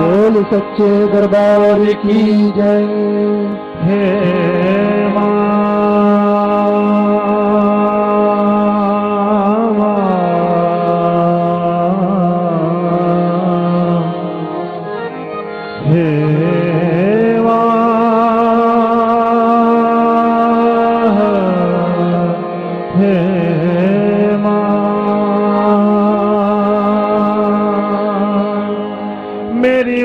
बोल सच्चे दरबार की जय। हे माँ।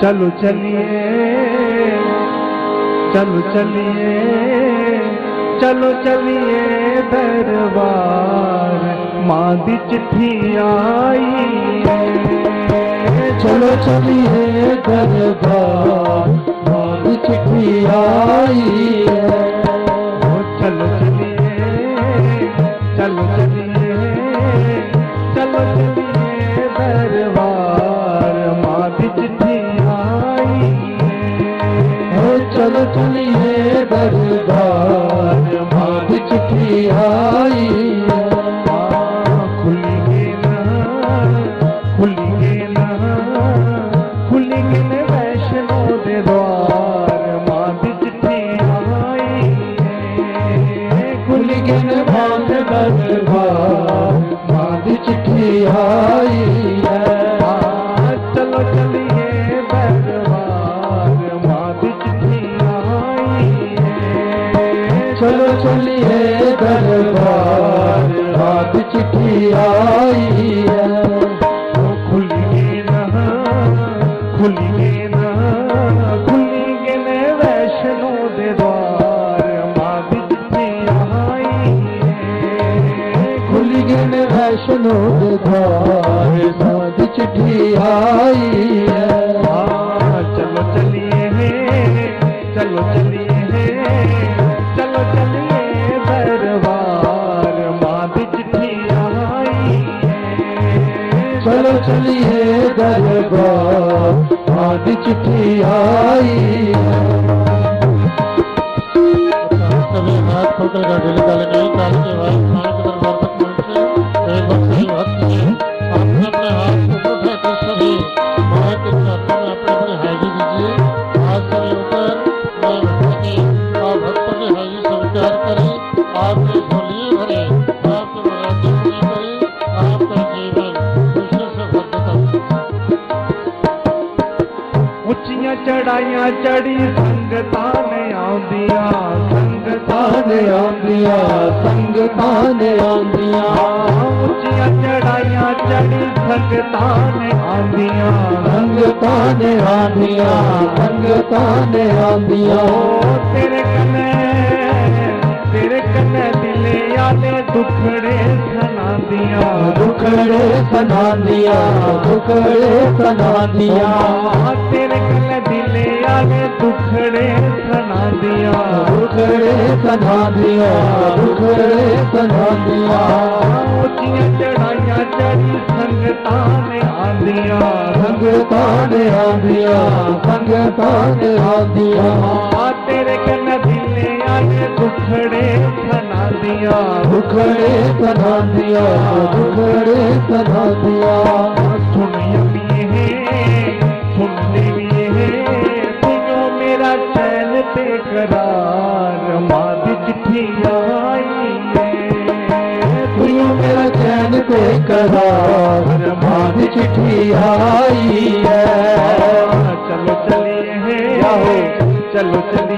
चलो चलिए चलो चलिए चलो चलिए दरबार। माँ दी चिट्ठी आई, चलो चलिए दरबार। मांग चिट्ठी आई, चलो चलिए चलो चलिए चलो चलिए। चलो चलिए दरबार मांग चिट्ठी आई है खुली ना खुली ना खुली ने वैष्णो दे द्वार माँ दी चिट्ठी आई खुल गन वैष्णो द्वार मांग चिट्ठी आई है हाँ, चिट्ठी आई। सभी हाथ खोकर गाड़ी निकाले गए ताली के बाद माँ के दरबार ਚੜਾਈਆਂ ਚੜੀ ਸੰਗਤਾਂ ਨੇ ਆਉਂਦੀਆਂ ਸੰਗਤਾਂ ਨੇ ਆਉਂਦੀਆਂ ਸੰਗਤਾਂ ਨੇ ਆਉਂਦੀਆਂ ਉੱਚੀਆਂ ਚੜਾਈਆਂ ਚੜੀ ਸੰਗਤਾਂ ਨੇ ਆਉਂਦੀਆਂ ਸੰਗਤਾਂ ਨੇ ਆਉਂਦੀਆਂ ਸੰਗਤਾਂ ਨੇ ਆਉਂਦੀਆਂ ਤੇਰੇ ਕੰਨੇ ਤੇਰੇ ਕੰਨੇ आले दुखड़े सना दिया। दुखड़े सना दिया दुखड़े सना दिया। हाँ, तेरे गल दिले आले दुखड़े सना दिया। दुखड़े सना दिया दुखड़े सना दिया। हाँ, ऊंचियाँ चढ़ाइयाँ चढ़ी संगता संगता ने आंदिया संगता ने आंदिया हाँ, तेरे ने भुखड़े बना दिया। बना दिया बना दिया। सुनिए भी है है सुनो मेरा चैन पे करार। माद मेरा चैन पे करार माद चिट्ठी आई है। चलो चलिए है चलो चलिए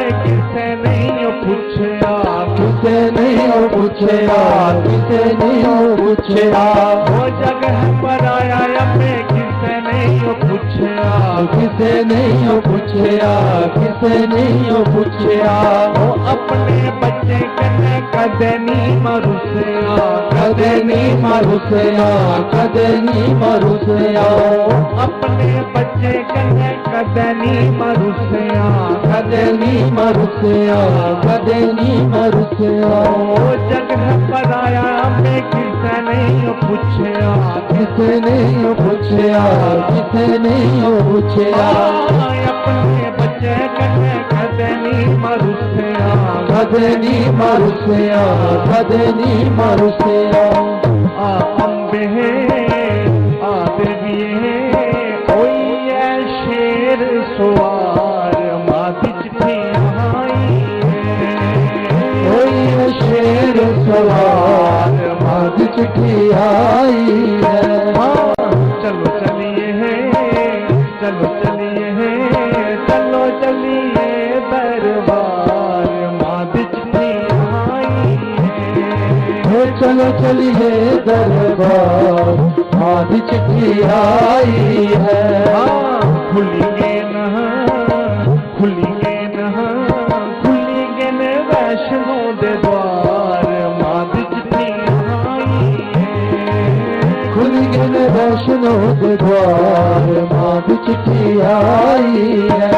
नहीं पूछेगा पूछया किसे नहीं पूछेगा। पूछया जगह पर आया हमें किसे नहीं पूछेगा। किसे नहीं पूछेगा पूछया किसे नहीं पूछेगा। पूछया ओ अपने बच्चे कने कदे नहीं मरुसया कदे नहीं मरुसया कदे नहीं मरुसया। अपने बच्चे कने कदनी मरुसया कदे नहीं मरुसया कदे नहीं मरुसया। ओ जग है पराया हमें किसे नहीं पूछया किसे नहीं पूछया किसे नहीं पूछया अपने बच्चे कने कदे नहीं मरुसया कदे नहीं मरुसया आई है। खुलिगे न खुलिगे न खुलिगे न वैष्णो दे द्वार। माद आई खुल न वैष्णो दे द्वार। माद चिट्ठी आई है।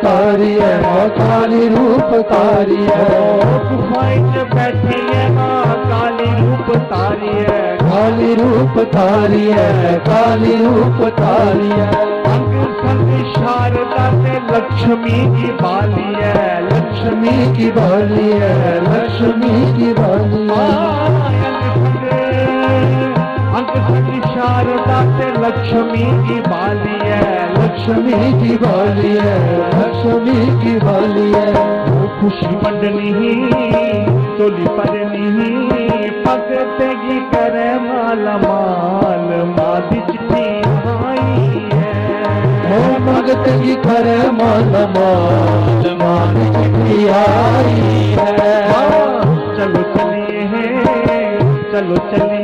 तारी है माँ काली रूप तारी है बैठी है माँ काली रूप तारी है काली रूप तारी है काली रूप तारी है शारदा से लक्ष्मी की बाली है लक्ष्मी लक्ष्मी की बाली है लक्ष्मी की बाली है अंग शारदा से लक्ष्मी की बाली है। लक्ष्मी की बाली है लक्ष्मी की बाली है। वो खुशी बंडनी चोली परनी भगत की करे माला माल मादी चिट्ठी आई है। भगत की करे मान मान मान चिट्ठी आई है। चलो चलिए चलो चलिए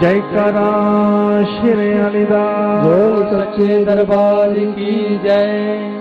जय करा श्री अलिदा बोल सच्चे दरबार की जय।